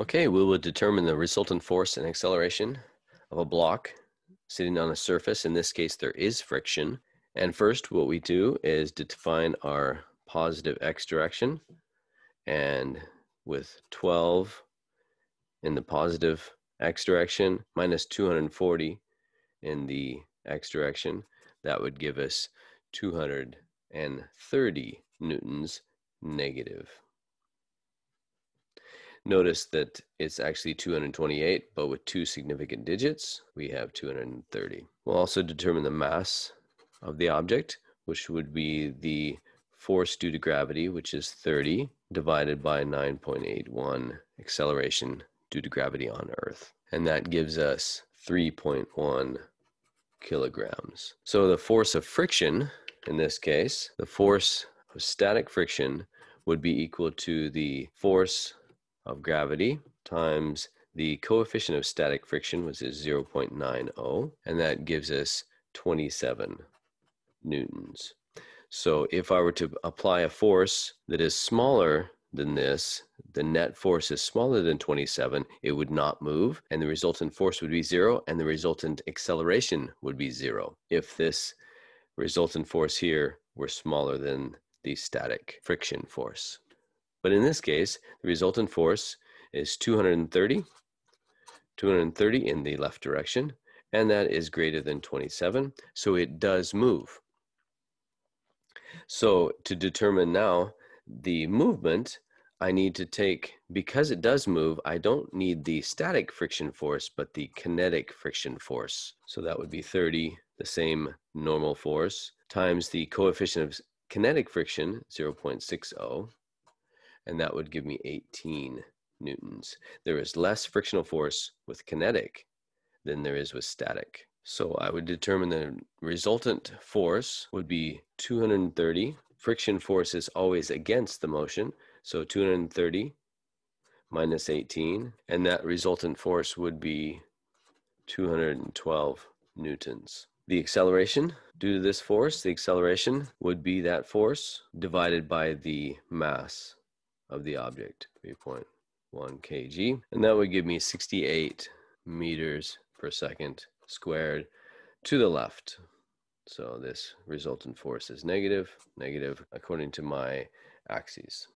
Okay, we will determine the resultant force and acceleration of a block sitting on a surface. In this case, there is friction. And first, what we do is define our positive x direction. And with 12 in the positive x direction minus 240 in the x direction, that would give us 230 newtons negative. Notice that it's actually 228, but with two significant digits, we have 230. We'll also determine the mass of the object, which would be the force due to gravity, which is 30, divided by 9.81 acceleration due to gravity on Earth. And that gives us 3.1 kilograms. So the force of friction, in this case, the force of static friction would be equal to the force of gravity times the coefficient of static friction, which is 0.90, and that gives us 27 newtons. So if I were to apply a force that is smaller than this, the net force is smaller than 27, it would not move, and the resultant force would be zero, and the resultant acceleration would be zero if this resultant force here were smaller than the static friction force. But in this case, the resultant force is 230, 230 in the left direction, and that is greater than 27, so it does move. So to determine now the movement, I need to take, because it does move, I don't need the static friction force, but the kinetic friction force. So that would be 30, the same normal force, times the coefficient of kinetic friction, 0.60, and that would give me 18 newtons. There is less frictional force with kinetic than there is with static. So I would determine the resultant force would be 230. Friction force is always against the motion, so 230 minus 18, and that resultant force would be 212 newtons. The acceleration due to this force, the acceleration would be that force divided by the mass of the object, 3.1 kg. And that would give me 68 meters per second squared to the left. So this resultant force is negative, negative according to my axes.